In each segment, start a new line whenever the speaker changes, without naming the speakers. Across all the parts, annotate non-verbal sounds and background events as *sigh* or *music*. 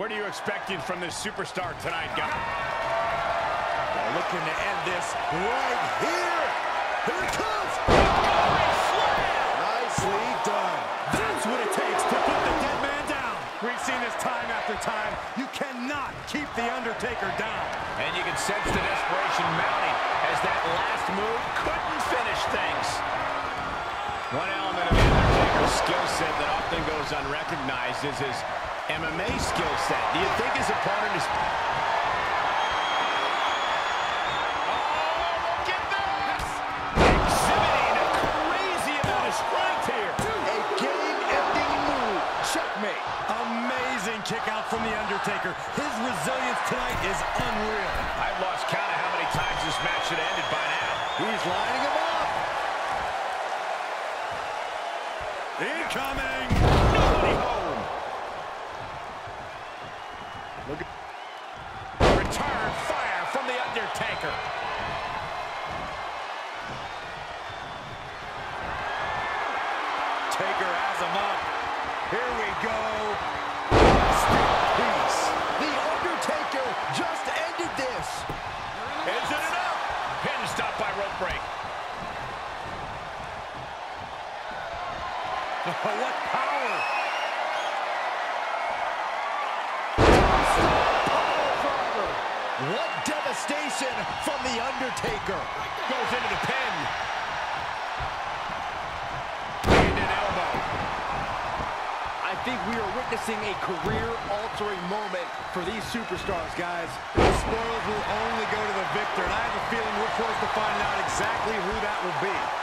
What are you expecting from this superstar tonight, guys?
Looking to end this right here. Here it comes. Nicely done.
That's what it takes to put the dead man down. We've seen this time after time. You cannot keep The Undertaker down.
And you can sense the desperation mounting as that last move couldn't finish things. One element of The Undertaker's skill set that often goes unrecognized is his MMA skill set. Do you think his opponent is... Oh, look at this! Exhibiting a crazy amount of strength here. A
game-ending move. Checkmate.
Amazing kick out from The Undertaker. His resilience tonight is unreal.
I've lost count of how many times this match should have ended by now.
He's lining him up.
Incoming.
Nobody home. Look at... Return fire from The Undertaker.
Taker has him up. Here we go.
Peace. The Undertaker just ended this.
Is it enough? Pin stop by rope break. *laughs*
what power.
What devastation from The Undertaker.
Goes into the pin. And an elbow.
I think we are witnessing a career-altering moment for these superstars, guys.
The spoils will only go to the victor, and I have a feeling we're close to finding out exactly who that will be.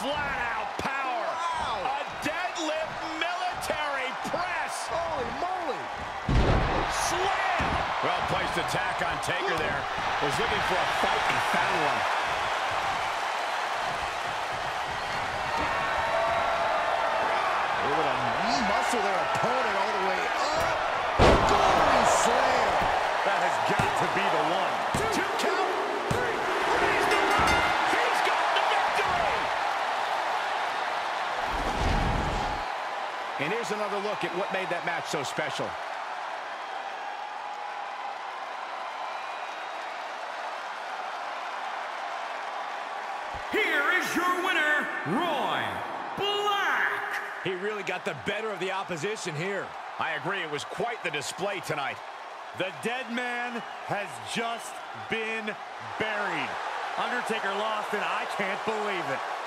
Flat out power.
Wow.
A deadlift military press.
Holy moly.
Slam. Well placed attack on Taker there. Was looking for a fight and found one.
Able to muscle their opponent all the way up. Glory slam.
That has got to be the
And here's another look at what made that match so special.
Here is your winner, Roy Black.
He really got the better of the opposition here.
I agree, it was quite the display tonight.
The dead man has just been buried. Undertaker lost, and I can't believe it.